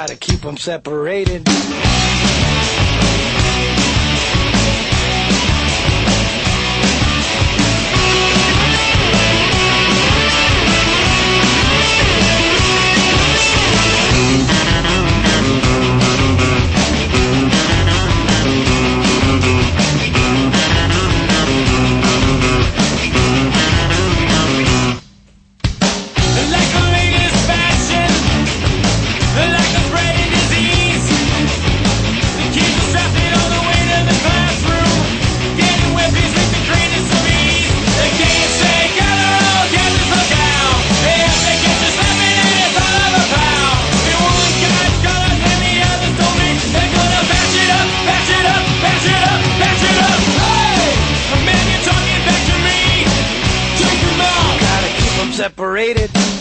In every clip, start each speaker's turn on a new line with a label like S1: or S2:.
S1: gotta keep them separated. Them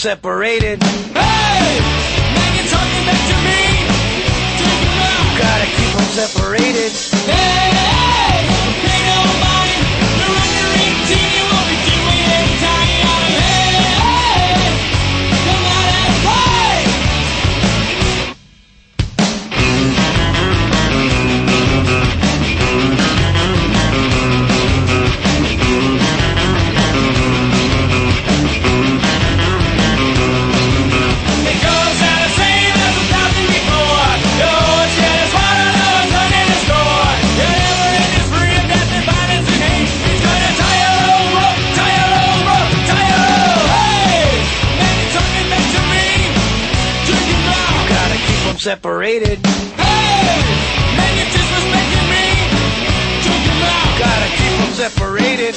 S1: separated. separated.
S2: Hey! Man, you're disrespecting me. was making me.
S1: Gotta keep separated.